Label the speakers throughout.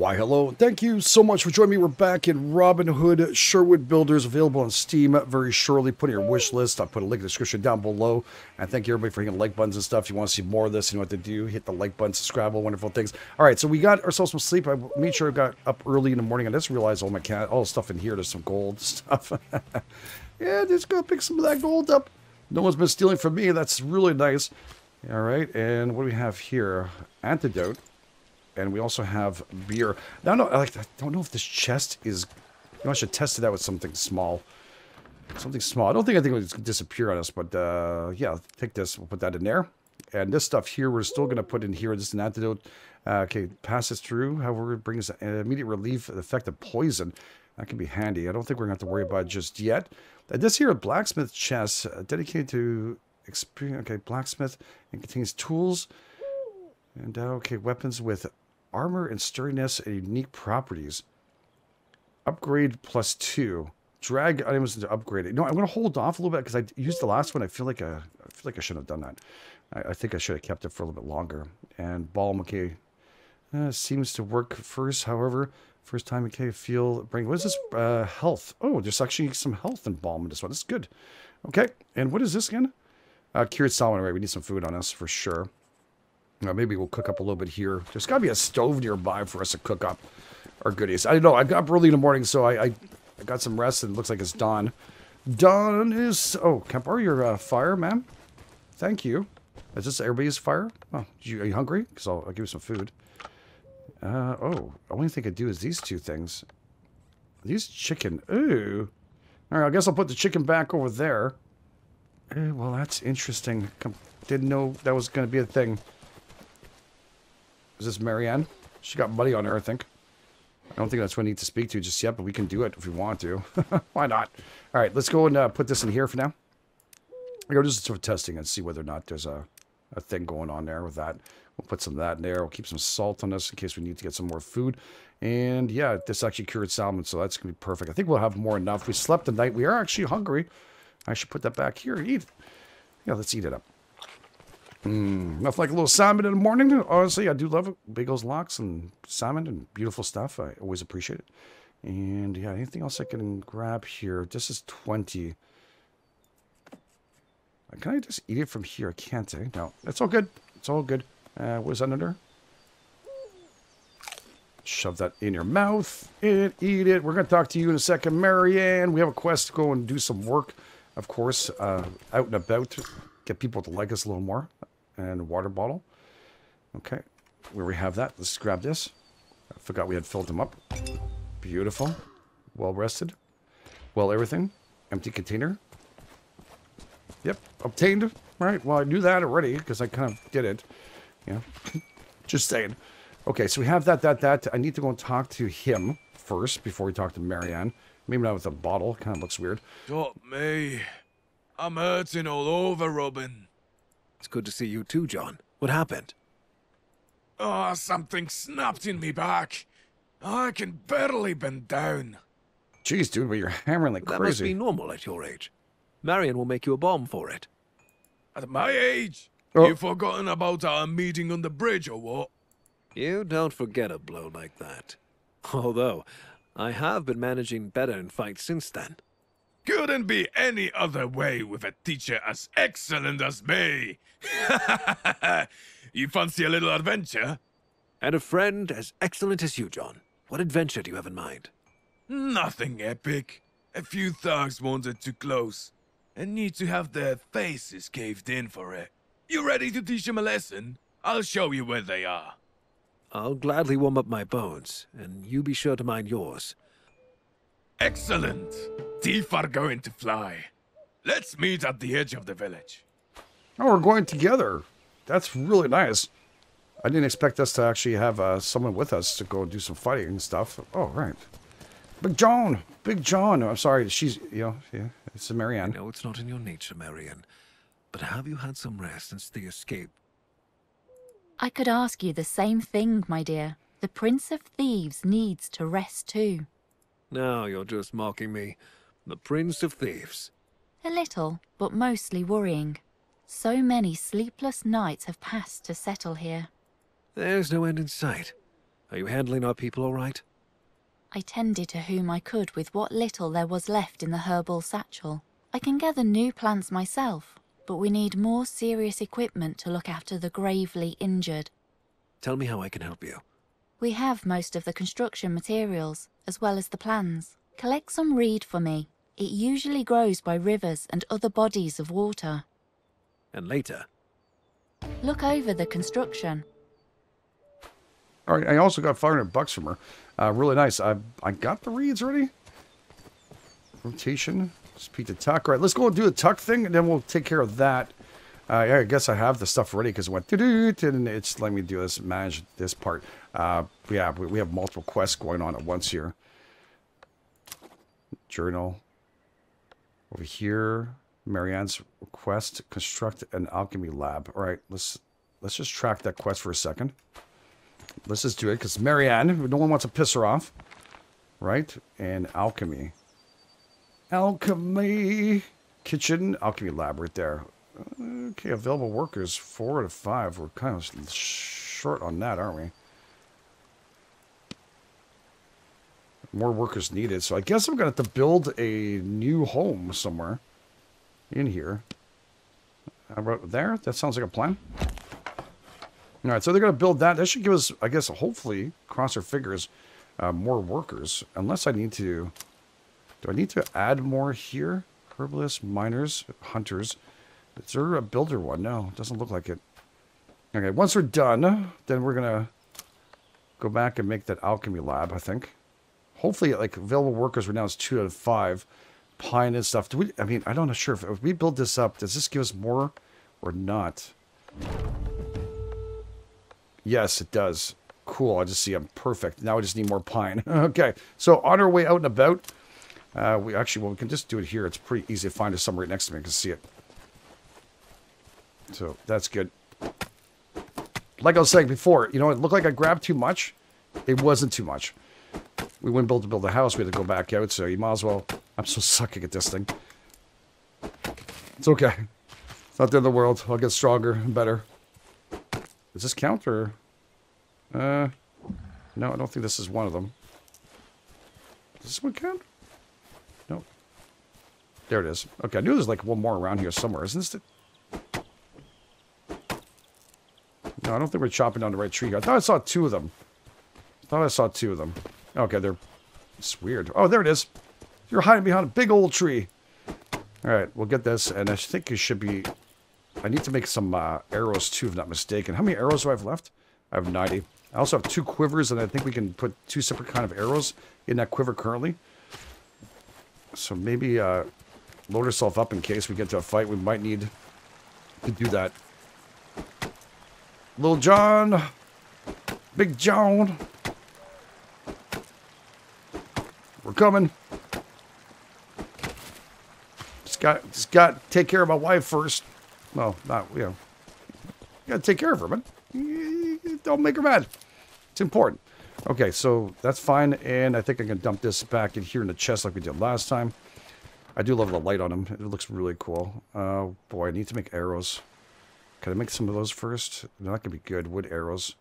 Speaker 1: Why, hello. Thank you so much for joining me. We're back in Robin Hood Sherwood Builders, available on Steam very shortly. Put in your wish list. I'll put a link in the description down below. And thank you, everybody, for hitting like buttons and stuff. If you want to see more of this, you know what to do. Hit the like button, subscribe, all wonderful things. All right, so we got ourselves some sleep. I made sure I got up early in the morning. I just realized all my cat, all the stuff in here, there's some gold stuff. yeah, just go pick some of that gold up. No one's been stealing from me. That's really nice. All right, and what do we have here? Antidote and we also have beer. Now, no, I don't know if this chest is. You know, I should test it out with something small. Something small. I don't think I think it would disappear on us, but uh, yeah, take this. We'll put that in there. And this stuff here, we're still going to put in here. This is an antidote. Uh, okay, passes through. However, it brings immediate relief effect of poison. That can be handy. I don't think we're going to have to worry about it just yet. Uh, this here, a blacksmith chest, uh, dedicated to experience. Okay, blacksmith. and contains tools. And uh, okay, weapons with armor and sturdiness and unique properties. Upgrade plus two. Drag items to upgrade it. No, I'm going to hold off a little bit because I used the last one. I feel like I, I feel like I shouldn't have done that. I, I, think I should have kept it for a little bit longer. And balm, okay, uh, seems to work first. However, first time okay, feel bring. What is this? Uh, health. Oh, there's actually some health in balm in this one. That's good. Okay, and what is this again? Uh, cured salmon. Right, we need some food on us for sure. Uh, maybe we'll cook up a little bit here. There's got to be a stove nearby for us to cook up our goodies. I don't know I got up early in the morning, so I, I, I got some rest, and it looks like it's dawn. Dawn is... Oh, can I borrow your uh, fire, ma'am? Thank you. Is this everybody's fire? Oh, you, are you hungry? Because I'll, I'll, give you some food. Uh, oh, the only thing I do is these two things. These chicken. Ooh. All right, I guess I'll put the chicken back over there. Uh, well, that's interesting. Didn't know that was going to be a thing. Is this Marianne? She got money on her, I think. I don't think that's what I need to speak to just yet, but we can do it if we want to. Why not? All right, let's go and uh, put this in here for now. We'll just sort of testing and see whether or not there's a, a thing going on there with that. We'll put some of that in there. We'll keep some salt on this in case we need to get some more food. And yeah, this actually cured salmon, so that's going to be perfect. I think we'll have more enough. We slept the night. We are actually hungry. I should put that back here eat. Yeah, let's eat it up. Mm, nothing like a little salmon in the morning. Honestly, I do love it. Bagels, lox, and salmon and beautiful stuff. I always appreciate it. And yeah, anything else I can grab here? This is 20. Can I just eat it from here? I can't, eh? No, it's all good. It's all good. Uh, what is that under? Shove that in your mouth and eat it. We're going to talk to you in a second, Marianne. We have a quest to go and do some work, of course, uh, out and about. To get people to like us a little more and water bottle. Okay, where we have that, let's grab this. I forgot we had filled them up. Beautiful. Well rested. Well everything. Empty container. Yep, obtained. Right, well I knew that already because I kind of did it. Yeah, just saying. Okay, so we have that, that, that. I need to go and talk to him first before we talk to Marianne. Maybe not with a bottle. Kind of looks weird.
Speaker 2: Stop me. I'm hurting all over, Robin.
Speaker 3: It's good to see you too, John. What happened?
Speaker 2: Oh, something snapped in me back. I can barely bend down.
Speaker 1: Jeez, dude, but you're hammering like
Speaker 3: that
Speaker 1: crazy. That
Speaker 3: must be normal at your age. Marion will make you a balm for it.
Speaker 2: At my age? Oh. You've forgotten about our meeting on the bridge or what?
Speaker 3: You don't forget a blow like that. Although, I have been managing better in fights since then.
Speaker 2: Couldn't be any other way with a teacher as excellent as me. you fancy a little adventure?
Speaker 3: And a friend as excellent as you, John. What adventure do you have in mind?
Speaker 2: Nothing epic. A few thugs wanted too close, and need to have their faces caved in for it. You ready to teach them a lesson? I'll show you where they are.
Speaker 3: I'll gladly warm up my bones, and you be sure to mind yours.
Speaker 2: Excellent! Teeth are going to fly. Let's meet at the edge of the village.
Speaker 1: Oh, we're going together. That's really nice. I didn't expect us to actually have uh, someone with us to go do some fighting and stuff. Oh, right. Big John. Big John. I'm sorry. She's, you know, yeah, it's a Marianne.
Speaker 3: I know it's not in your nature, Marianne. But have you had some rest since the escape?
Speaker 4: I could ask you the same thing, my dear. The Prince of Thieves needs to rest too.
Speaker 3: Now you're just mocking me. The Prince of Thieves.
Speaker 4: A little, but mostly worrying. So many sleepless nights have passed to settle here.
Speaker 3: There's no end in sight. Are you handling our people all right?
Speaker 4: I tended to whom I could with what little there was left in the herbal satchel. I can gather new plants myself, but we need more serious equipment to look after the gravely injured.
Speaker 3: Tell me how I can help you.
Speaker 4: We have most of the construction materials, as well as the plans. Collect some reed for me. It usually grows by rivers and other bodies of water.
Speaker 3: And later,
Speaker 4: Look over the construction.
Speaker 1: All right, I also got 500 bucks from her. Uh, really nice. I I got the reeds ready. Rotation. Speak to tuck. All right, let's go and do the tuck thing, and then we'll take care of that. Uh, yeah, I guess I have the stuff ready because it went doo and it's letting me do this, manage this part. Uh, yeah, we, we have multiple quests going on at once here. Journal. Over here, Marianne's request, construct an alchemy lab. All right, let's let's just track that quest for a second. Let's just do it because Marianne, no one wants to piss her off, right? And alchemy, alchemy kitchen, alchemy lab right there. Okay, available workers four out of five. We're kind of short on that, aren't we? More workers needed, so I guess I'm gonna have to build a new home somewhere in here. How about there? That sounds like a plan. All right, so they're going to build that. That should give us, I guess, hopefully, cross our fingers, uh, more workers. Unless I need to... Do I need to add more here? Herbalists, miners, hunters. Is there a builder one? No, doesn't look like it. Okay, once we're done, then we're going to go back and make that alchemy lab, I think. Hopefully, like, available workers right now is 2 out of 5. Pine and stuff. Do we... I mean, I don't know sure. If, if we build this up, does this give us more or not? Yes, it does. Cool. I just see I'm perfect. Now I just need more pine. okay. So on our way out and about, uh, we actually, well, we can just do it here. It's pretty easy to find us somewhere right next to me. I can see it. So that's good. Like I was saying before, you know, it looked like I grabbed too much. It wasn't too much. We be able to build a house. We had to go back out. So you might as well. I'm so sucking at this thing. It's okay. It's not the end of the world. I'll get stronger and better. Does this count or? Uh, no, I don't think this is one of them. Does this one count? No. There it is. Okay, I knew there's like one more around here somewhere. Isn't this the... No, I don't think we're chopping down the right tree here. I thought I saw two of them. I thought I saw two of them. Okay, they're... It's weird. Oh, there it is. You're hiding behind a big old tree. All right, we'll get this, and I think it should be I need to make some uh, arrows too, if not mistaken. How many arrows do I have left? I have 90. I also have two quivers, and I think we can put two separate kind of arrows in that quiver currently. So maybe uh, load ourselves up in case we get to a fight. We might need to do that. Little John. Big John. We're coming. Just got, just got to take care of my wife first. Well, not, you know, gotta take care of her, man. don't make her mad. It's important. Okay, so that's fine, and I think I can dump this back in here in the chest like we did last time. I do love the light on him. It looks really cool. Uh, boy, I need to make arrows. Can I make some of those first? They're not going to be good. Wood arrows.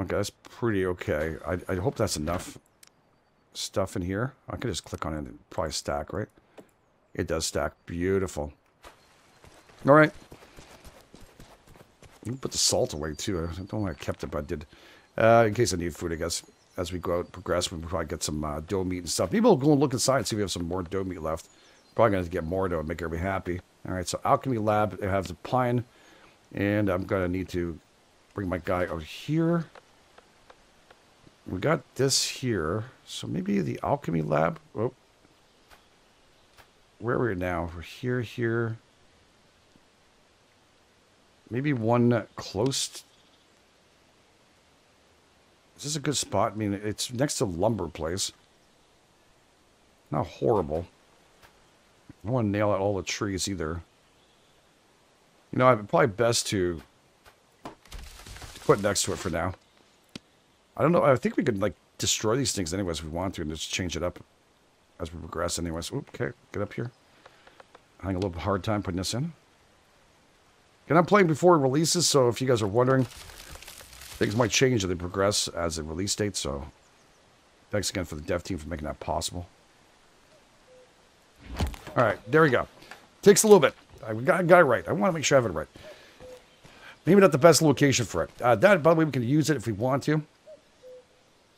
Speaker 1: Okay, that's pretty okay. I, I hope that's enough stuff in here. I could just click on it and probably stack, right? It does stack. Beautiful. All right. You can put the salt away, too. I don't know why I kept it, but I did. Uh, in case I need food, I guess. As we go out progress, we'll probably get some uh, doe meat and stuff. Maybe we'll go and look inside and see if we have some more dough meat left. Probably going to get more to make everybody happy. All right, so Alchemy Lab, it has a pine. And I'm going to need to bring my guy out here. We got this here. So maybe the Alchemy Lab. Oh, where are we now? We're here, here. Maybe one close. Is this a good spot? I mean, it's next to lumber place. Not horrible. I don't want to nail out all the trees either. You know, I'm probably best to put next to it for now. I don't know. I think we could, like, destroy these things anyways if we want to and just change it up as we progress anyways. Okay, get up here. i Having a little hard time putting this in. And I'm playing before it releases, so if you guys are wondering, Things might change as they progress as a release date, so thanks again for the dev team for making that possible. All right, there we go. Takes a little bit. I got, got it right. I want to make sure I have it right. Maybe not the best location for it. Uh, that, by the way, we can use it if we want to.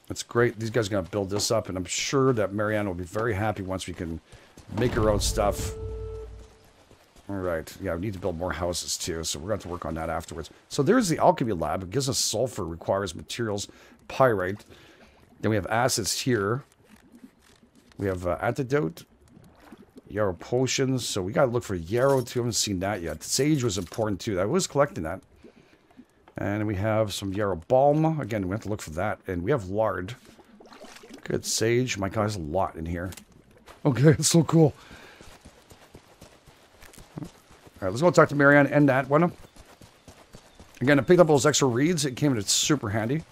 Speaker 1: That's great. These guys are going to build this up, and I'm sure that Marianne will be very happy once we can make her own stuff. All right. Yeah, we need to build more houses, too, so we're going to have to work on that afterwards. So there's the alchemy lab. It gives us sulfur, requires materials, pyrite. Then we have acids here. We have uh, antidote, yarrow potions. So we got to look for yarrow, too. I haven't seen that yet. Sage was important, too. I was collecting that. And we have some yarrow balm. Again, we have to look for that. And we have lard. Good sage. My God, there's a lot in here. Okay, it's so cool. All right, let's go talk to Marianne and that one. Again, I picked up those extra reeds. It came in super handy.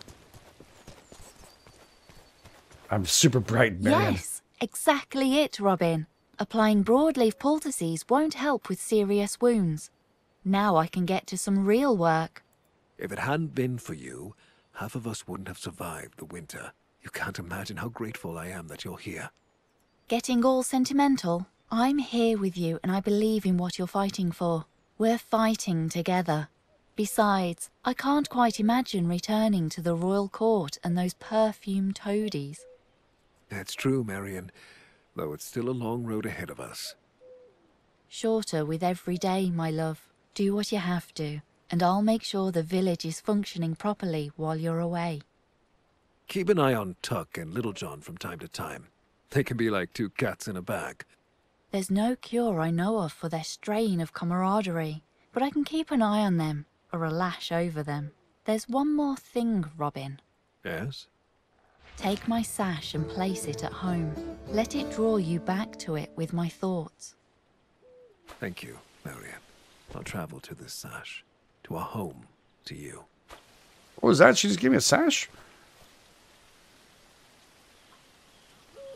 Speaker 1: I'm super bright, Marianne.
Speaker 4: Yes, exactly it, Robin. Applying broadleaf poultices won't help with serious wounds. Now I can get to some real work.
Speaker 3: If it hadn't been for you, half of us wouldn't have survived the winter. You can't imagine how grateful I am that you're here.
Speaker 4: Getting all sentimental? I'm here with you and I believe in what you're fighting for. We're fighting together. Besides, I can't quite imagine returning to the royal court and those perfumed toadies.
Speaker 3: That's true, Marion, though it's still a long road ahead of us.
Speaker 4: Shorter with every day, my love. Do what you have to, and I'll make sure the village is functioning properly while you're away.
Speaker 3: Keep an eye on Tuck and Little John from time to time. They can be like two cats in a bag.
Speaker 4: There's no cure I know of for their strain of camaraderie, but I can keep an eye on them, or a lash over them. There's one more thing, Robin.
Speaker 3: Yes?
Speaker 4: Take my sash and place it at home. Let it draw you back to it with my thoughts.
Speaker 3: Thank you, Marian. I'll travel to this sash, to a home, to you.
Speaker 1: What was that? She just gave me a sash?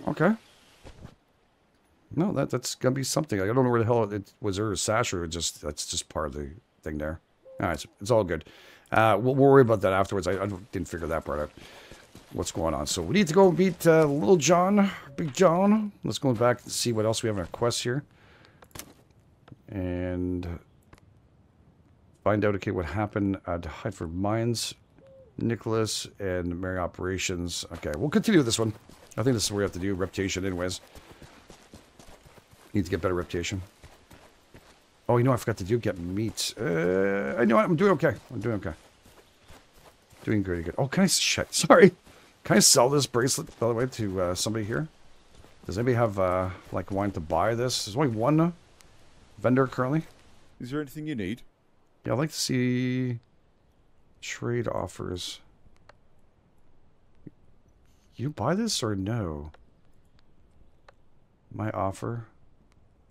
Speaker 1: Okay. No, that that's gonna be something. I don't know where the hell it was. There a sash or just that's just part of the thing there. All right, it's, it's all good. Uh, we'll, we'll, worry about that afterwards. I, I, didn't figure that part out. What's going on? So we need to go meet uh, Little John, Big John. Let's go back and see what else we have in our quest here, and find out okay what happened at Hydeford Mines. Nicholas and Mary Operations. Okay, we'll continue with this one. I think this is what we have to do. Reputation, anyways. Need to get better reputation. Oh, you know, I forgot to do get meat. Uh, I know I'm doing okay. I'm doing okay. Doing pretty good. Oh, can I shit? Sorry. Can I sell this bracelet, by the way, to uh, somebody here? Does anybody have, uh, like, wanting to buy this? There's only one vendor currently.
Speaker 5: Is there anything you need?
Speaker 1: Yeah, I'd like to see trade offers. You buy this or no? My offer.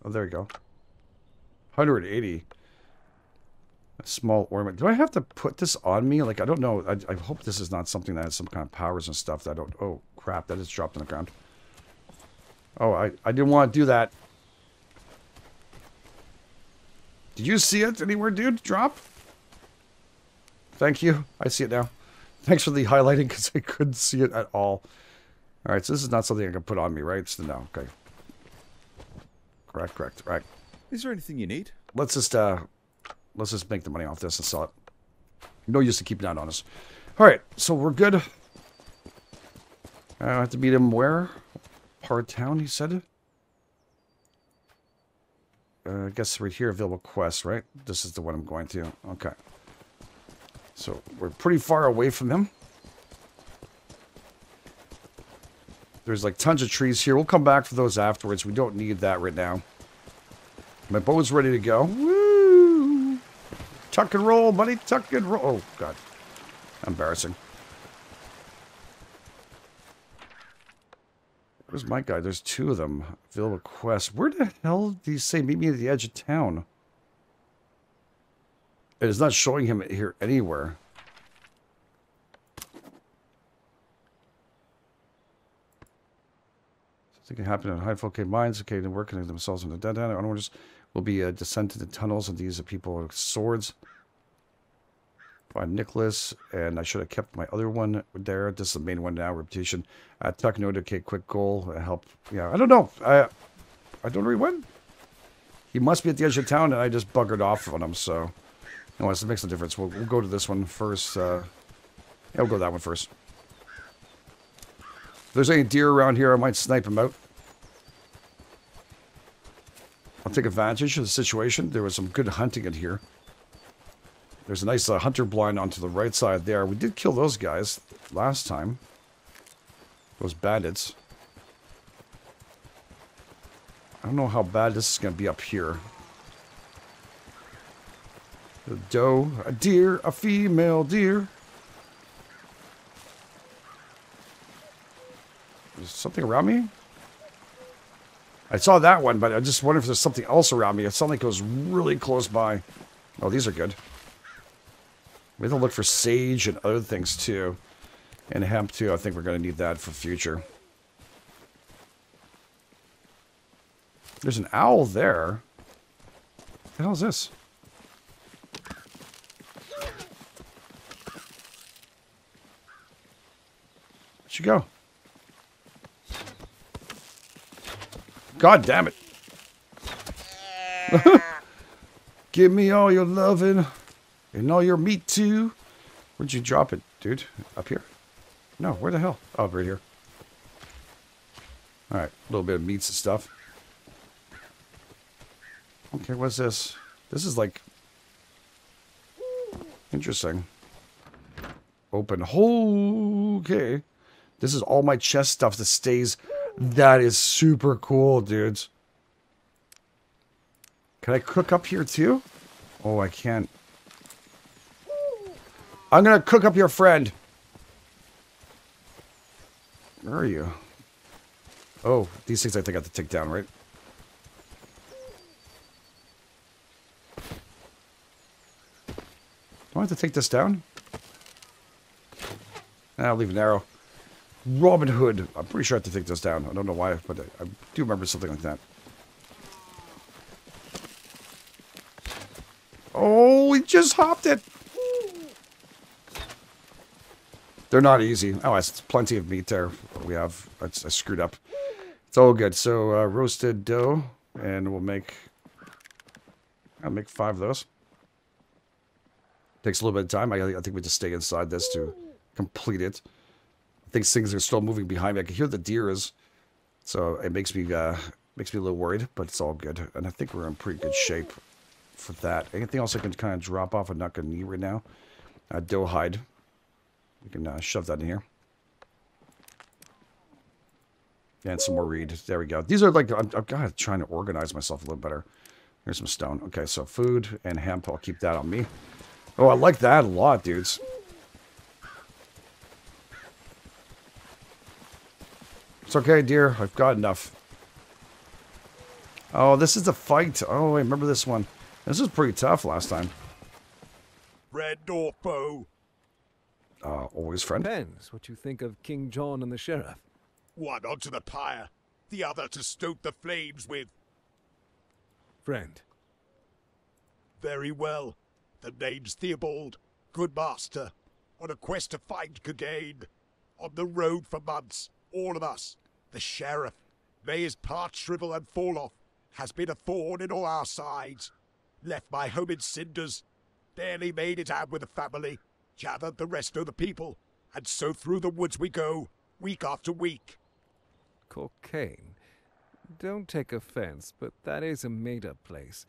Speaker 1: Oh, there you go. 180. A small ornament. Do I have to put this on me? Like, I don't know. I, I hope this is not something that has some kind of powers and stuff that I don't... Oh, crap. That is dropped on the ground. Oh, I, I didn't want to do that. Did you see it anywhere, dude? Drop? Thank you. I see it now. Thanks for the highlighting because I couldn't see it at all. All right, so this is not something I can put on me, right? So no, okay. Correct, correct, right.
Speaker 5: Is there anything you need?
Speaker 1: Let's just uh, let's just make the money off this and sell it. No use to keeping that on us. All right, so we're good. Uh, I have to meet him where? Part town, he said. Uh, I guess right here, available quest, right? This is the one I'm going to. Okay. So we're pretty far away from him. There's like tons of trees here. We'll come back for those afterwards. We don't need that right now. My bow's ready to go. Woo! Tuck and roll, buddy. Tuck and roll. Oh, God. Embarrassing. Where's my guy? There's two of them. Available quest. Where the hell do you say meet me at the edge of town? It is not showing him here anywhere. Something can happen in high folk mines. Okay, they're working themselves in the dead end. Onwards will be a descent into tunnels, and these are people with swords. Find Nicholas, and I should have kept my other one there. This is the main one now. repetition. Uh, Tuck noted, okay, quick goal. Uh, help. Yeah, I don't know. I I don't know where he must be at the edge of town, and I just buggered off on him. So, no, it makes no difference. We'll, we'll go to this one first. Uh, yeah, we'll go that one first. If there's any deer around here, I might snipe him out. I'll take advantage of the situation. There was some good hunting in here. There's a nice uh, hunter blind onto the right side there. We did kill those guys last time. Those bandits. I don't know how bad this is going to be up here. A doe, a deer, a female deer. Is something around me? I saw that one, but I just wonder if there's something else around me. It it goes really close by. Oh, these are good. We have to look for sage and other things too. And hemp too. I think we're going to need that for future. There's an owl there. What the hell is this? Where'd you go? God damn it. Give me all your loving and all your meat too. Where'd you drop it, dude? Up here? No, where the hell? Oh, right here. Alright, a little bit of meats and stuff. Okay, what's this? This is like... Interesting. Open. Okay. This is all my chest stuff that stays that is super cool, dudes. Can I cook up here too? Oh, I can't. I'm gonna cook up your friend. Where are you? Oh, these things I think I have to take down, right? Do I have to take this down? I'll leave an arrow. Robin Hood. I'm pretty sure I have to take this down. I don't know why, but I, I do remember something like that. Oh, he just hopped it. They're not easy. Oh, it's plenty of meat there. We have. I, I screwed up. It's all good. So uh, roasted doe, and we'll make. I'll make five of those. Takes a little bit of time. I, I think we just stay inside this to complete it. I think things are still moving behind me. I can hear the deers, so it makes me uh, makes me a little worried, but it's all good. And I think we're in pretty good shape for that. Anything else I can kind of drop off? I'm not going right now. Uh, doe hide. We can uh, shove that in here. And some more reed. There we go. These are like, I'm, I'm kind of trying to organize myself a little better. Here's some stone. Okay, so food and hemp. I'll keep that on me. Oh, I like that a lot, dudes. It's okay, dear. I've got enough. Oh, this is the fight. Oh, I remember this one. This was pretty tough last time.
Speaker 6: Red or foe?
Speaker 1: Uh, always friend.
Speaker 3: Depends what you think of King John and the sheriff.
Speaker 6: One onto the pyre, the other to stoke the flames with.
Speaker 3: Friend.
Speaker 6: Very well. The name's Theobald, good master, on a quest to find Cockaigne. On the road for months, all of us. The sheriff, may his part shrivel and fall off, has been a thorn in all our sides. Left my home in cinders, barely made it out with the family, gathered the rest of the people, and so through the woods we go, week after week.
Speaker 3: Cockaigne. Don't take offense, but that is a made-up place.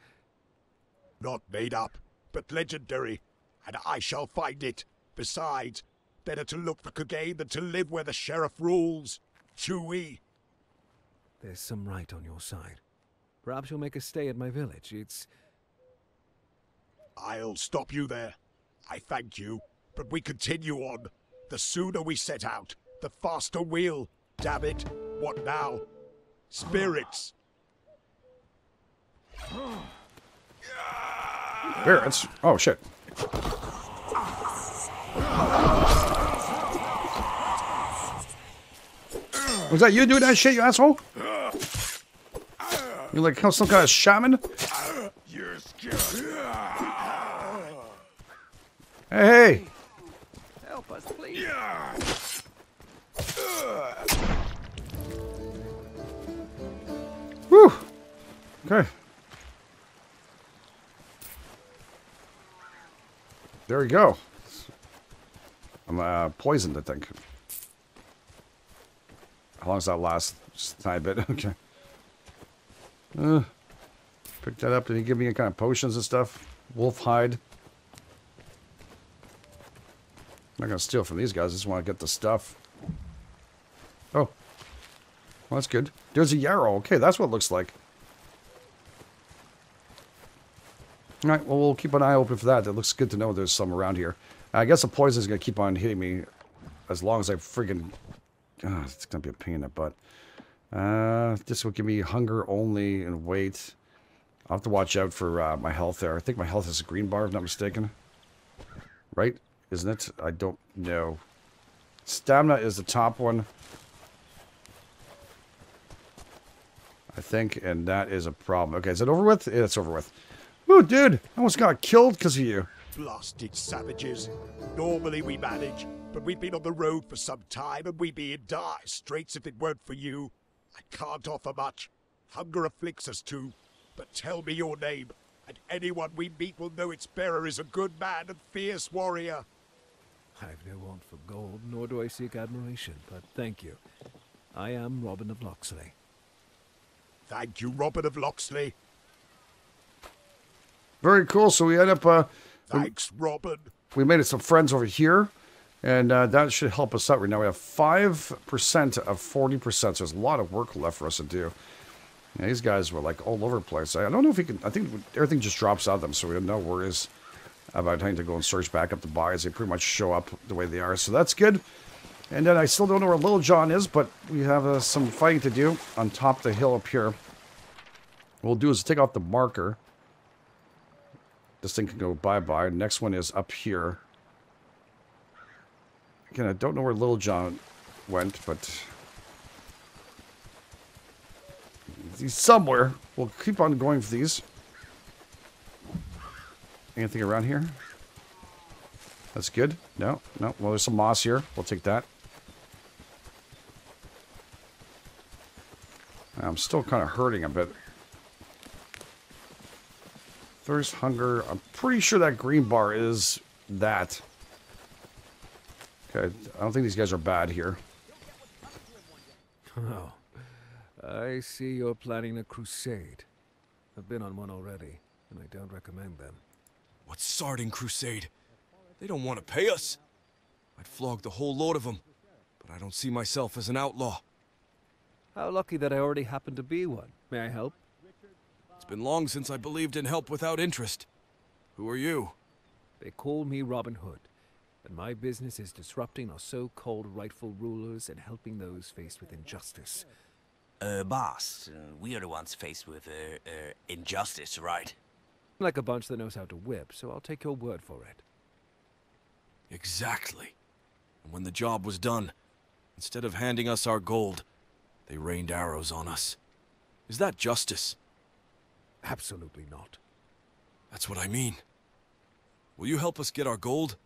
Speaker 6: Not made up, but legendary, and I shall find it. Besides, better to look for Cockaigne than to live where the sheriff rules. Chewie.
Speaker 3: There's some right on your side. Perhaps you'll make a stay at my village. It's...
Speaker 6: I'll stop you there. I thank you, but we continue on. The sooner we set out, the faster we'll. Damn it, what now? Spirits.
Speaker 1: Spirits? Oh, shit. Was that you doing that shit, you asshole? You like some kind of shaman?
Speaker 2: You're scared.
Speaker 1: Hey, Hey! There we go. I'm uh, poisoned, I think. How long does that last? Just a tiny bit. Okay. Uh, pick that up. Did he give me any kind of potions and stuff? Wolf hide. I'm not gonna steal from these guys. I just want to get the stuff. Oh. Well, that's good. There's a yarrow. Okay, that's what it looks like. All right, well, we'll keep an eye open for that. It looks good to know there's some around here. I guess the poison is going to keep on hitting me as long as I friggin... Oh, it's going to be a pain in the butt. Uh, this will give me hunger only and weight. I'll have to watch out for uh, my health there. I think my health is a green bar, if not mistaken. Right? Isn't it? I don't know. Stamina is the top one. I think, and that is a problem. Okay, is it over with? It's over with. Ooh, dude, I almost got killed because of you.
Speaker 6: Blasted savages. Normally we manage, but we've been on the road for some time and we'd be in dire straits if it weren't for you. I can't offer much. Hunger afflicts us too. But tell me your name, and anyone we meet will know its bearer is a good man and fierce warrior.
Speaker 3: I've no want for gold, nor do I seek admiration, but thank you. I am Robin of Locksley.
Speaker 6: Thank you, Robin of Locksley.
Speaker 1: Very cool. So we end up, uh,
Speaker 6: Thanks, Robin.
Speaker 1: we made some friends over here, and uh, that should help us out right now. We have 5% of 40%, so there's a lot of work left for us to do. Yeah, these guys were like all over the place. I don't know if he can, I think everything just drops out of them, so we have no worries about having to go and search back up the bodies. They pretty much show up the way they are, so that's good. And then I still don't know where Little John is, but we have uh, some fighting to do on top of the hill up here. What we'll do is take off the marker. This thing can go bye-bye. Next one is up here. Again, I don't know where Little John went, but... He's somewhere. We'll keep on going for these. Anything around here? That's good. No, no. Well, there's some moss here. We'll take that. I'm still kind of hurting a bit. Thirst, hunger. I'm pretty sure that green bar is that. Okay, I don't think these guys are bad here.
Speaker 3: Oh, I see you're planning a crusade. I've been on one already, and I don't recommend them.
Speaker 7: What sardine crusade? They don't want to pay us. I'd flog the whole load of them, but I don't see myself as an outlaw.
Speaker 3: How lucky that I already happen to be one. May I help?
Speaker 7: It's been long since I believed in help without interest. Who are you?
Speaker 3: They call me Robin Hood, and my business is disrupting our so-called rightful rulers and helping those faced with injustice.
Speaker 8: Uh, boss, uh, we are the ones faced with, uh, uh, injustice, right?
Speaker 3: Like a bunch that knows how to whip, so I'll take your word for it.
Speaker 7: Exactly. And when the job was done, instead of handing us our gold, they rained arrows on us. Is that justice?
Speaker 3: Absolutely not.
Speaker 7: That's what I mean. Will you help us get our gold?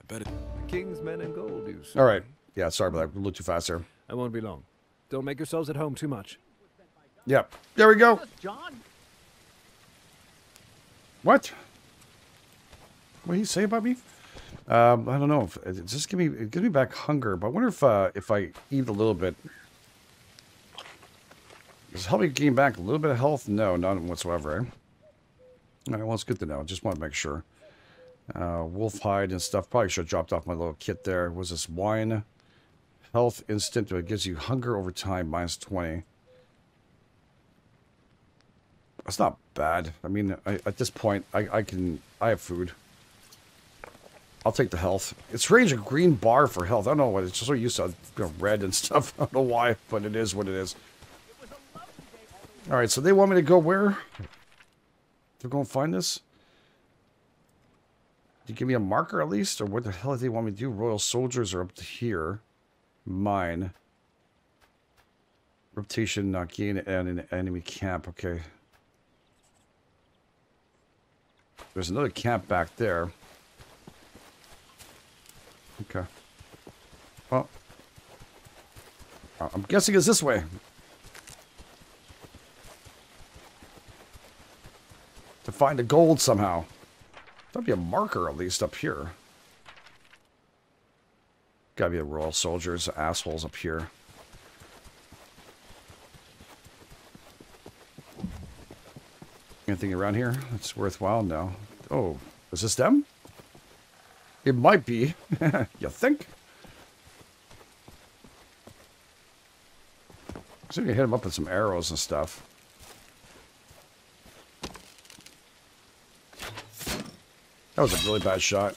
Speaker 7: I bet it...
Speaker 3: The king's men and gold, you say?
Speaker 1: All right. Yeah, sorry about that. A little too fast there.
Speaker 3: I won't be long. Don't make yourselves at home too much.
Speaker 1: Yep. There we go. John. What? What did he say about me? Um, I don't know. If, it just give me it gives me back hunger, but I wonder if uh, if I eat a little bit. Does help me gain back a little bit of health? No, none whatsoever. All right, well, it's good to know. Just want to make sure. Uh, wolf hide and stuff. Probably should have dropped off my little kit there. Was this wine? Health instant. It gives you hunger over time, minus 20. That's not bad. I mean, I, at this point, I, I can... I have food. I'll take the health. It's strange, a green bar for health. I don't know what, it's just so used to you know, red and stuff. I don't know why, but it is what it is. Alright, so they want me to go where? They're going to find this? Do you give me a marker at least? Or what the hell do they want me to do? Royal soldiers are up to here. Mine. Reputation not gain and an enemy camp. Okay. There's another camp back there. Okay. Well, I'm guessing it's this way. To find the gold somehow. There'll be a marker at least up here. Gotta be the royal soldiers, assholes up here. Anything around here that's worthwhile? No. Oh, is this them? It might be. you think? So you can hit them up with some arrows and stuff. That was a really bad shot.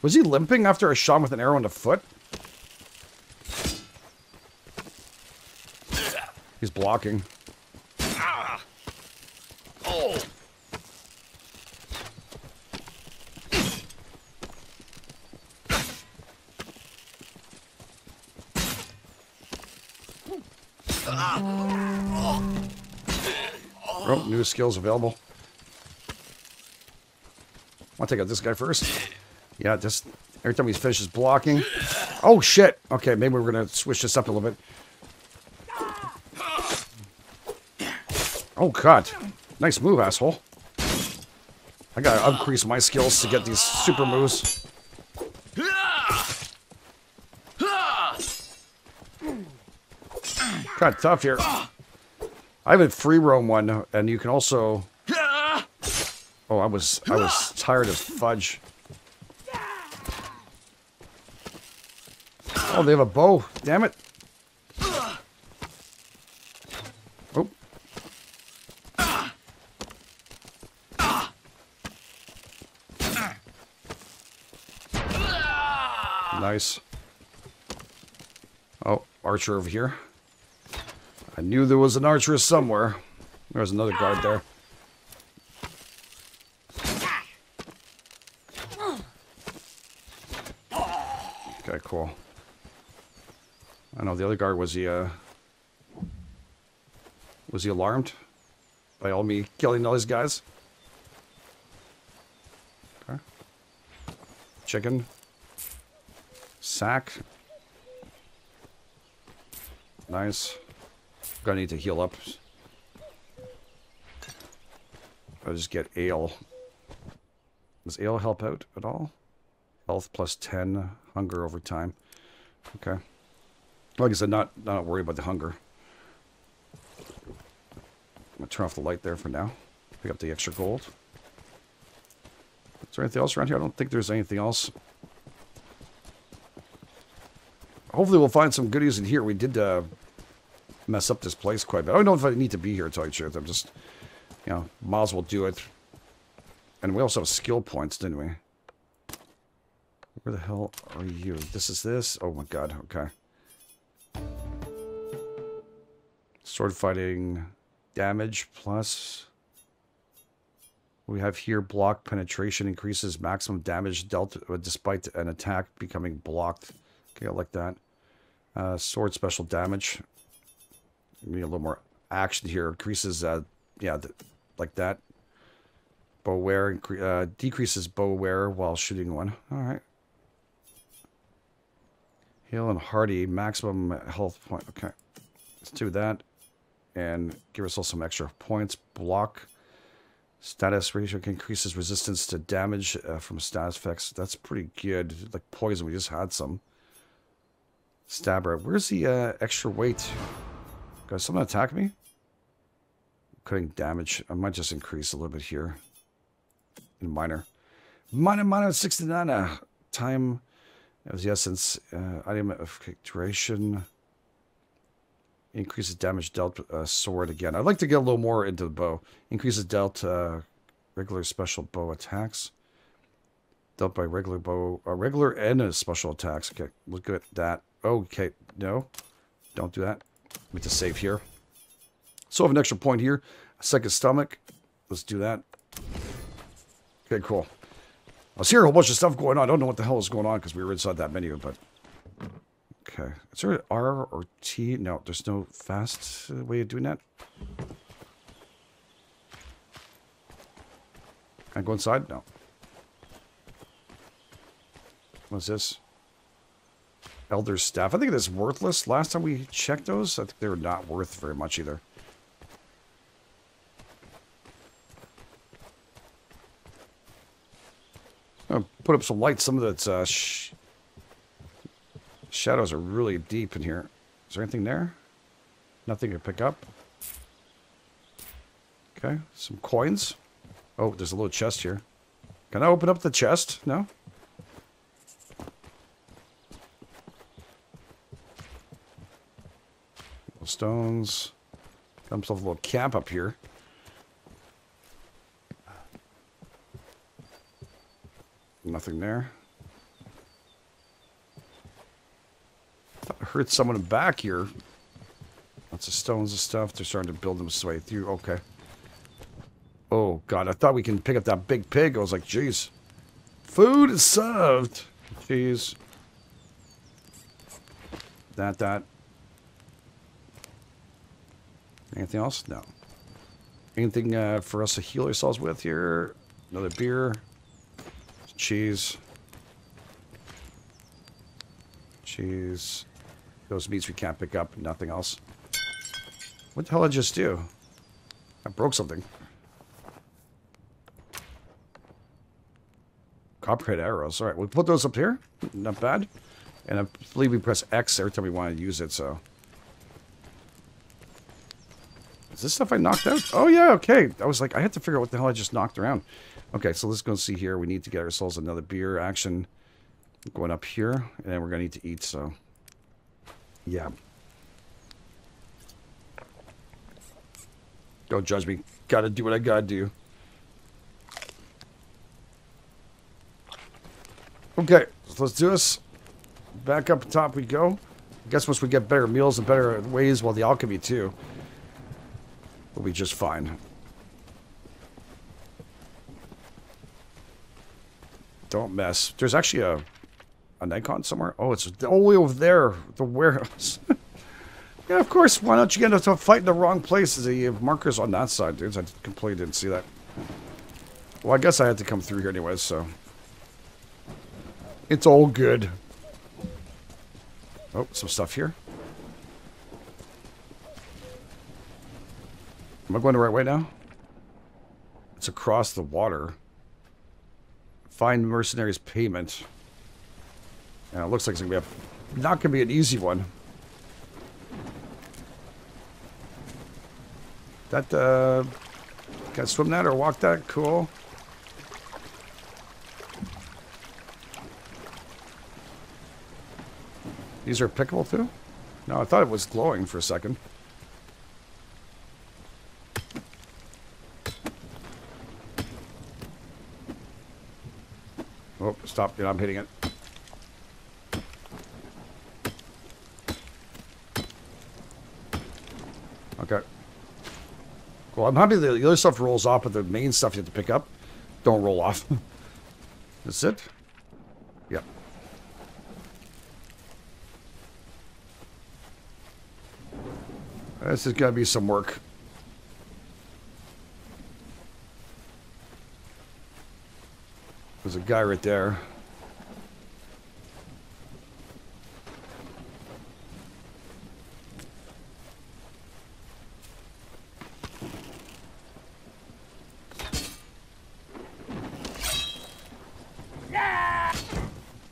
Speaker 1: Was he limping after I shot with an arrow in the foot? He's blocking. Skills available. I'll take out this guy first. Yeah, just every time he finishes blocking. Oh shit! Okay, maybe we're gonna switch this up a little bit. Oh god, nice move, asshole. I gotta increase my skills to get these super moves. Of tough here. I have a free roam one, and you can also. Oh, I was I was tired of fudge. Oh, they have a bow. Damn it. Oh. Nice. Oh, archer over here. I knew there was an archer somewhere. There's another guard there. Okay, cool. I know the other guard was he uh was he alarmed by all me killing all these guys? Okay. Chicken. Sack. Nice. Gonna need to heal up. I'll just get ale. Does ale help out at all? Health plus 10, hunger over time. Okay. Like I said, not, not worry about the hunger. I'm gonna turn off the light there for now. Pick up the extra gold. Is there anything else around here? I don't think there's anything else. Hopefully we'll find some goodies in here. We did uh, mess up this place quite a bit. I don't know if I need to be here, to tell you truth. I'm just, you know, might as well do it. And we also have skill points, didn't we? Where the hell are you? This is this? Oh my god, okay. Sword fighting damage plus... We have here block penetration increases maximum damage dealt uh, despite an attack becoming blocked. Okay, I like that. Uh, sword special damage. Need a little more action here. Increases, uh, yeah, th like that. Bow wear uh, decreases bow wear while shooting one. All right. Heal and hardy, maximum health point. Okay, let's do that, and give ourselves some extra points. Block status ratio increases resistance to damage uh, from status effects. That's pretty good. Like poison, we just had some. Stabber. Where's the uh, extra weight? Got someone attack me? Cutting damage. I might just increase a little bit here. In minor. Minor, minor, 69. Uh, time of the essence. Uh, item of duration. Increases damage dealt uh, sword again. I'd like to get a little more into the bow. Increases dealt uh, regular special bow attacks. Dealt by regular bow. Uh, regular and a special attacks. Okay, look at that. Okay, no. Don't do that. Me just save here. So I have an extra point here. A second stomach. Let's do that. Okay, cool. I was hearing a whole bunch of stuff going on. I don't know what the hell is going on because we were inside that menu, but... Okay. Is there an R or T? No, there's no fast way of doing that. Can I go inside? No. What's this? Elder staff. I think that's worthless. Last time we checked those, I think they were not worth very much either. I'll put up some lights. Some of that's uh, sh shadows are really deep in here. Is there anything there? Nothing to pick up. Okay, some coins. Oh, there's a little chest here. Can I open up the chest? No? Little stones. Got himself a little camp up here. Nothing there. I heard someone back here. Lots of stones and stuff. They're starting to build them way through. Okay. Oh, God. I thought we can pick up that big pig. I was like, jeez. Food is served. Jeez. That, that. Anything else? No. Anything uh, for us to heal ourselves with here? Another beer. Cheese. Cheese. Those meats we can't pick up. Nothing else. What the hell did I just do? I broke something. Copperhead arrows. All right, we'll put those up here. Not bad. And I believe we press X every time we want to use it, so... Is this stuff I knocked out? Oh, yeah, okay. I was like, I had to figure out what the hell I just knocked around. Okay, so let's go see here. We need to get ourselves another beer action going up here. And then we're going to need to eat, so... Yeah. Don't judge me. Gotta do what I gotta do. Okay, so let's do this. Back up top we go. I guess once we get better meals and better ways, well, the alchemy too, we'll be just fine. Don't mess. There's actually a a Nikon somewhere. Oh, it's all the way over there, the warehouse. yeah, of course. Why don't you get into a fight in the wrong place? The markers on that side, dudes. I completely didn't see that. Well, I guess I had to come through here anyways, so. It's all good. Oh, some stuff here. Am I going the right way now? It's across the water. Find mercenaries payment. Yeah, it looks like it's gonna be a, not gonna be an easy one. That uh, can I swim that or walk that? Cool. These are pickable too? No, I thought it was glowing for a second. Stop. I'm hitting it. Okay. Well, I'm happy the other stuff rolls off, but the main stuff you have to pick up don't roll off. That's it? Yep. This is going to be some work. There's a guy right there.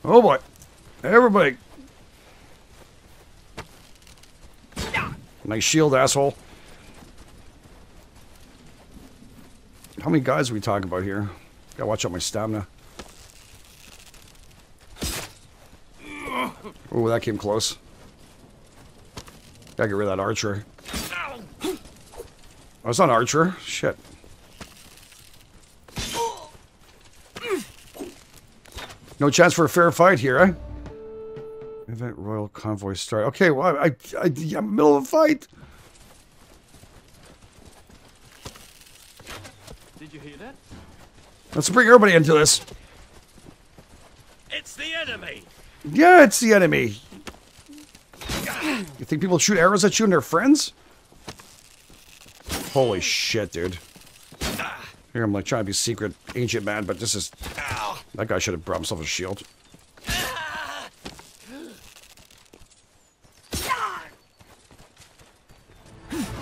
Speaker 1: Oh boy. Everybody. Nice shield, asshole. How many guys are we talking about here? Gotta watch out my stamina. Oh, that came close. Gotta get rid of that archer. Oh, it's not archer. Shit. No chance for a fair fight here, eh? Event Royal Convoy start. Okay, well, I, I, I, I'm in the middle of a fight.
Speaker 9: Did you hear that?
Speaker 1: Let's bring everybody into this.
Speaker 9: It's the enemy!
Speaker 1: Yeah, it's the enemy. You think people shoot arrows at you and their friends? Holy shit, dude. Here I'm like trying to be secret ancient man, but this is... That guy should have brought himself a shield.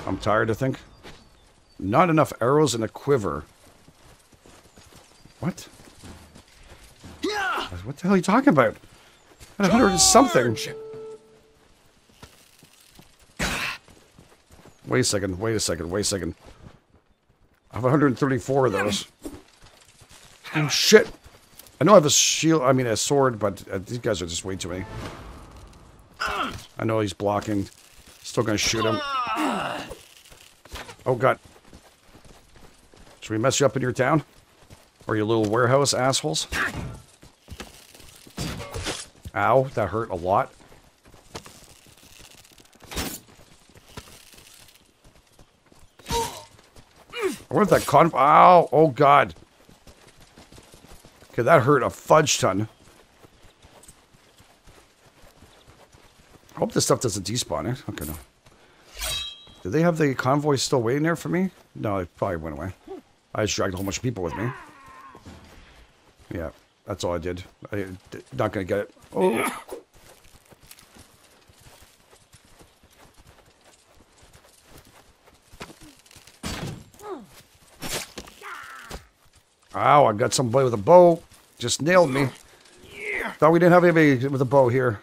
Speaker 1: I'm tired, I think. Not enough arrows in a quiver. What? What the hell are you talking about? Had 100 and something. Wait a second, wait a second, wait a second. I have 134 of those. Oh, shit. I know I have a shield, I mean a sword, but uh, these guys are just way too many. I know he's blocking. Still gonna shoot him. Oh, God. Should we mess you up in your town? Or your little warehouse assholes? Ow, that hurt a lot. I wonder if that con- Ow! Oh, God. Okay, that hurt a fudge ton. I hope this stuff doesn't despawn it. Okay, no. Do they have the convoy still waiting there for me? No, it probably went away. I just dragged a whole bunch of people with me. Yeah, that's all I did. I not gonna get it. Oh. Ow, I got somebody with a bow. Just nailed me. Thought we didn't have anybody with a bow here.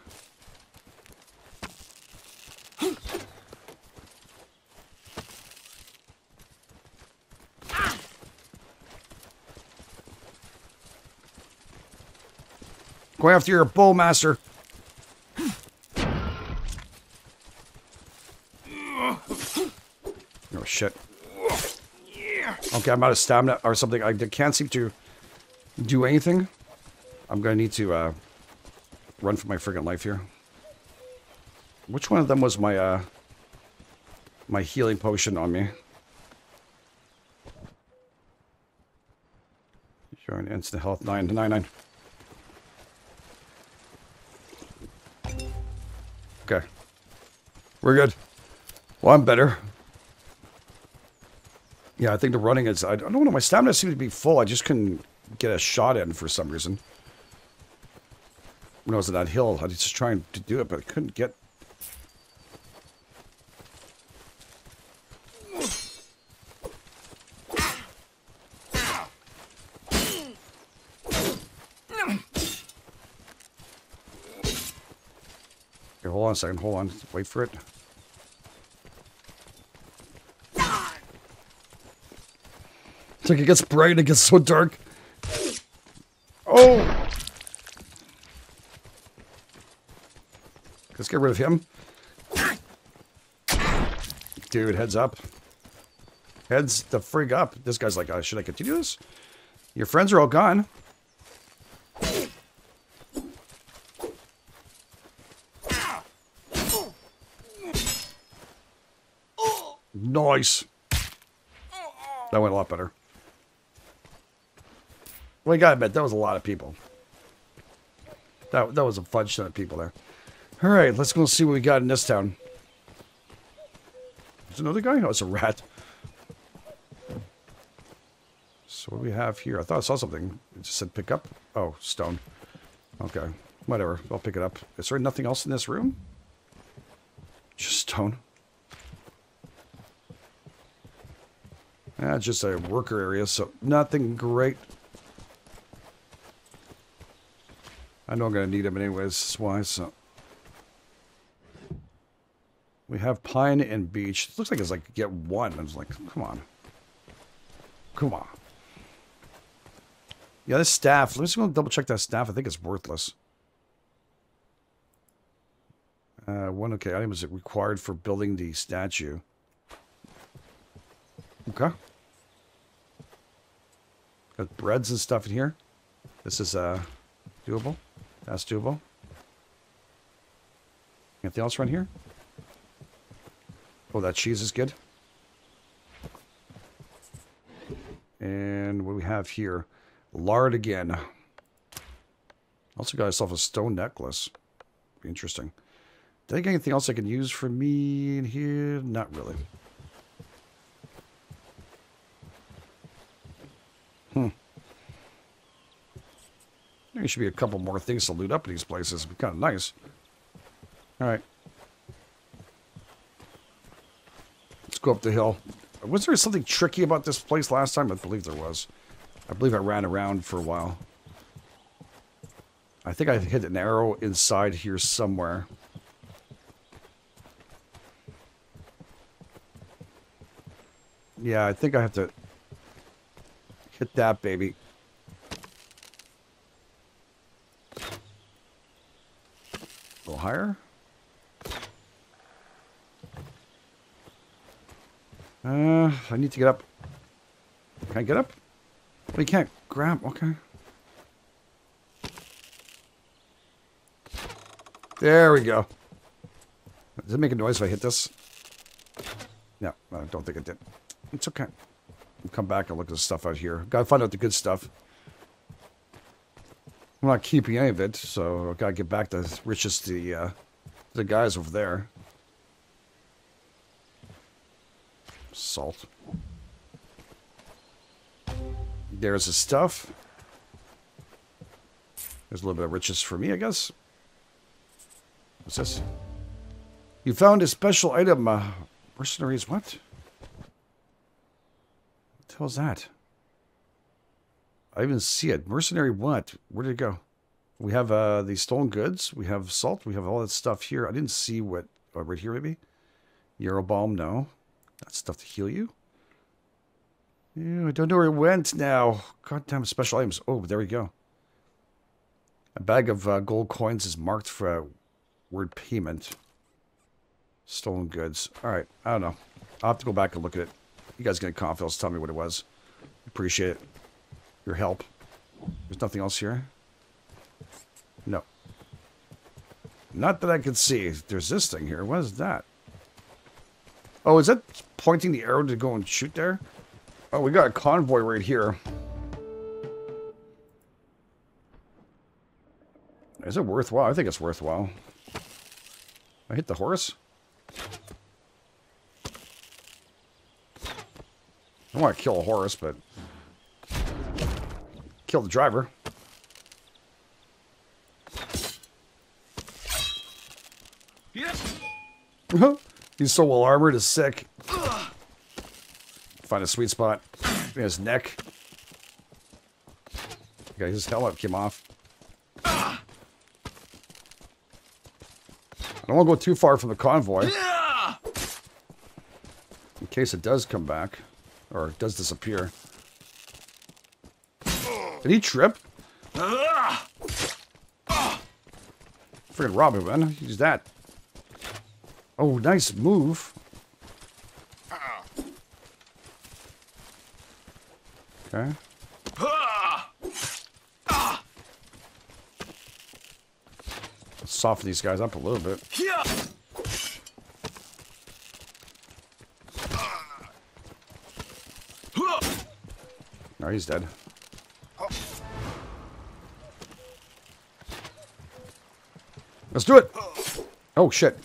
Speaker 1: Go after your bowmaster. Oh, shit. Okay, I'm out of stamina or something. I can't seem to do anything. I'm to need to uh, run for my friggin' life here. Which one of them was my uh, my healing potion on me? Showing instant health 9 to 9 9. Okay. We're good. Well, I'm better. Yeah, I think the running is... I don't know. My stamina seemed to be full. I just couldn't get a shot in for some reason. When I was on that hill, I was just trying to do it, but I couldn't get... on a second. Hold on. Wait for it. It's like it gets bright and it gets so dark. Oh! Let's get rid of him. Dude, heads up. Heads the frig up. This guy's like, uh, should I continue this? Your friends are all gone. That went a lot better. Well, you gotta admit, that was a lot of people. That, that was a fudge ton of people there. Alright, let's go see what we got in this town. There's another guy? Oh, it's a rat. So what do we have here? I thought I saw something. It just said pick up. Oh, stone. Okay. Whatever. I'll pick it up. Is there nothing else in this room? Just stone. That's just a worker area, so nothing great. I know I'm going to need them anyways, that's why, so. We have pine and beech. It looks like it's like get one. I was like, come on. Come on. Yeah, this staff. Let's go double check that staff. I think it's worthless. Uh, one, okay, item is required for building the statue. Okay. Got breads and stuff in here. This is uh, doable. That's doable. Anything else around here? Oh, that cheese is good. And what do we have here? Lard again. Also got myself a stone necklace. Interesting. Get anything else I can use for me in here? Not really. Hmm. There should be a couple more things to loot up in these places. It'd be kind of nice. All right. Let's go up the hill. Was there something tricky about this place last time? I believe there was. I believe I ran around for a while. I think I hit an arrow inside here somewhere. Yeah, I think I have to hit that baby. A little higher. Uh, I need to get up. Can I get up? We can't grab. Okay. There we go. Does it make a noise if I hit this? No, I don't think it did. It's okay. Come back and look at the stuff out here. Gotta find out the good stuff. I'm not keeping any of it, so I gotta get back to riches the uh, the guys over there. Salt. There's the stuff. There's a little bit of riches for me, I guess. What's this? You found a special item. Uh, mercenaries, what? Hell's that? I even see it. Mercenary what? Where did it go? We have uh, the stolen goods. We have salt. We have all that stuff here. I didn't see what... Oh, right here, maybe? Yarrow balm, no. That's stuff to heal you. Ew, I don't know where it went now. Goddamn special items. Oh, there we go. A bag of uh, gold coins is marked for a word payment. Stolen goods. All right. I don't know. I'll have to go back and look at it. You guys get confidence. Tell me what it was. Appreciate. Your help. There's nothing else here? No. Not that I can see. There's this thing here. What is that? Oh, is that pointing the arrow to go and shoot there? Oh, we got a convoy right here. Is it worthwhile? I think it's worthwhile. I hit the horse? I want to kill a horse, but... Kill the driver. He's so well armored, is sick. Find a sweet spot in his neck. Okay, his helmet came off. I don't want to go too far from the convoy. In case it does come back. Or does disappear. Did he trip? Freaking Robin, man. Use that. Oh, nice move. Okay. Soften these guys up a little bit. He's dead. Let's do it! Oh, shit.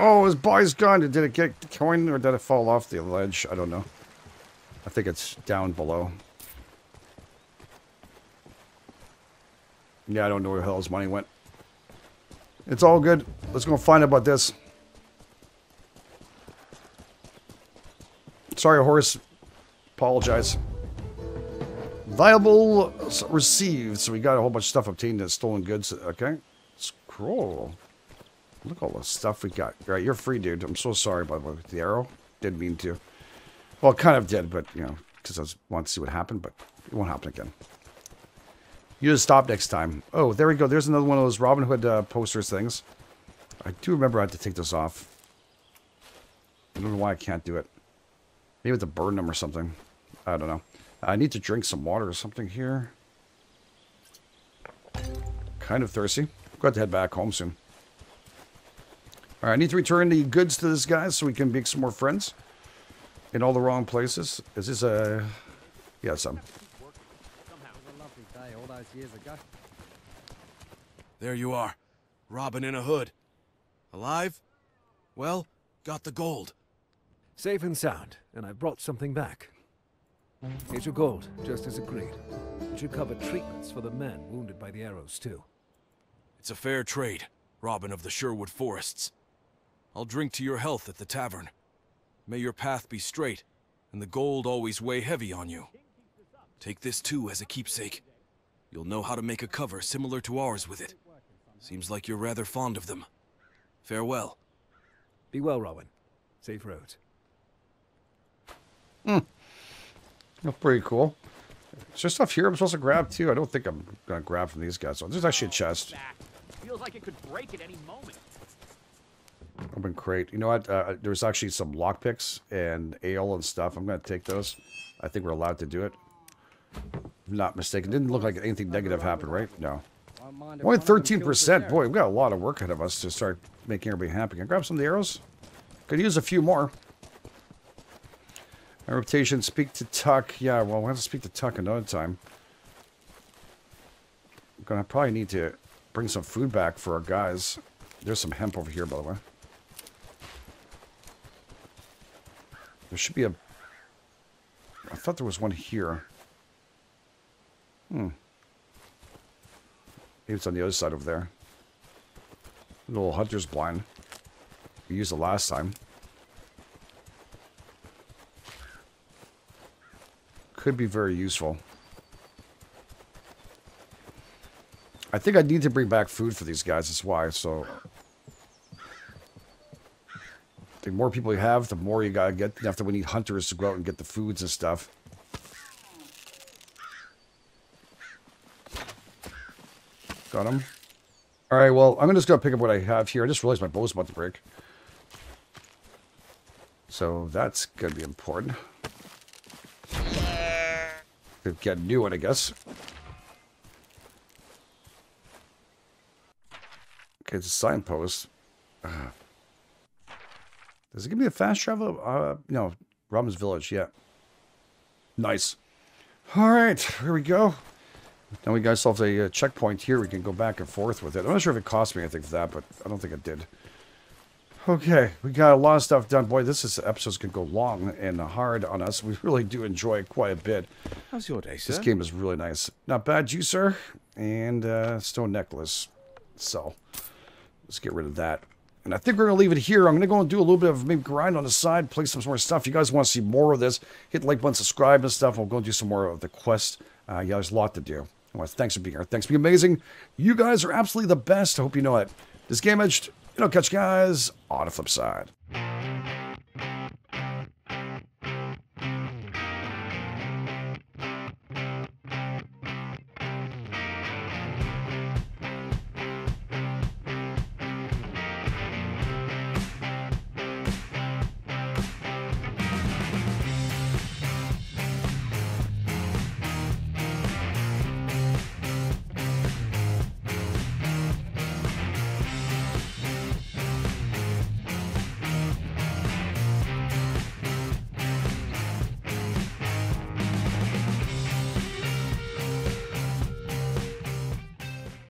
Speaker 1: Oh, his boy's gone. Did it get coin or did it fall off the ledge? I don't know. I think it's down below. Yeah, I don't know where the hell his money went. It's all good. Let's go find out about this. Sorry, horse. Apologize. Viable received. So we got a whole bunch of stuff obtained as stolen goods. Okay. Scroll. Look all the stuff we got. All right, you're free, dude. I'm so sorry about the way. The arrow. Didn't mean to. Well, kind of did, but, you know, because I was wanting to see what happened, but it won't happen again. You just stop next time. Oh, there we go. There's another one of those Robin Hood uh, posters things. I do remember I had to take this off. I don't know why I can't do it. Maybe to burn them or something. I don't know. I need to drink some water or something here. Kind of thirsty. Got to head back home soon. All right, I need to return the goods to this guy so we can make some more friends. In all the wrong places. Is this a... Yeah, some.
Speaker 7: There you are. Robin in a hood. Alive? Well, got the gold.
Speaker 3: Safe and sound, and I brought something back. Here's your gold, just as agreed. It should cover treatments for the men wounded by the arrows, too.
Speaker 7: It's a fair trade, Robin of the Sherwood Forests. I'll drink to your health at the tavern. May your path be straight, and the gold always weigh heavy on you. Take this too as a keepsake. You'll know how to make a cover similar to ours with it. Seems like you're rather fond of them. Farewell.
Speaker 3: Be well, Rowan. Safe roads.
Speaker 1: Oh, pretty cool. Is there stuff here I'm supposed to grab too? I don't think I'm gonna grab from these guys. Oh, there's actually a chest.
Speaker 9: Feels like it could break at any moment.
Speaker 1: Open crate. You know what? Uh, there's actually some lockpicks and ale and stuff. I'm gonna take those. I think we're allowed to do it. I'm not mistaken. Didn't look like anything negative happened, right? No. Only 13%. Boy, we've got a lot of work ahead of us to start making everybody happy. Can I grab some of the arrows? Could use a few more. My reputation, speak to Tuck. Yeah, well, we'll have to speak to Tuck another time. I'm gonna probably need to bring some food back for our guys. There's some hemp over here, by the way. There should be a... I thought there was one here. Hmm. Maybe it's on the other side over there. little hunter's blind. We used it last time. Could be very useful. I think I need to bring back food for these guys. That's why. So, the more people you have, the more you gotta get. After we need hunters to go out and get the foods and stuff. Got him. All right. Well, I'm just gonna pick up what I have here. I just realized my bow's about to break. So that's gonna be important. Could get a new one, I guess. Okay, it's a signpost. Uh, does it give me a fast travel? Uh, no, Robin's Village, yeah. Nice. All right, here we go. Now we got ourselves a uh, checkpoint here. We can go back and forth with it. I'm not sure if it cost me anything for that, but I don't think it did. Okay, we got a lot of stuff done. Boy, this is, episode's going to go long and hard on us. We really do enjoy it quite a bit.
Speaker 5: How's your day, sir?
Speaker 1: This game is really nice. Not bad, you, sir. And uh, stone necklace. So, let's get rid of that. And I think we're going to leave it here. I'm going to go and do a little bit of maybe grind on the side, play some more stuff. If you guys want to see more of this, hit the like button, subscribe and stuff. We'll go and do some more of the quest. Uh, yeah, there's a lot to do. Well, thanks for being here. Thanks for being amazing. You guys are absolutely the best. I hope you know it. This GameEdged. You know, catch you guys on the flip side.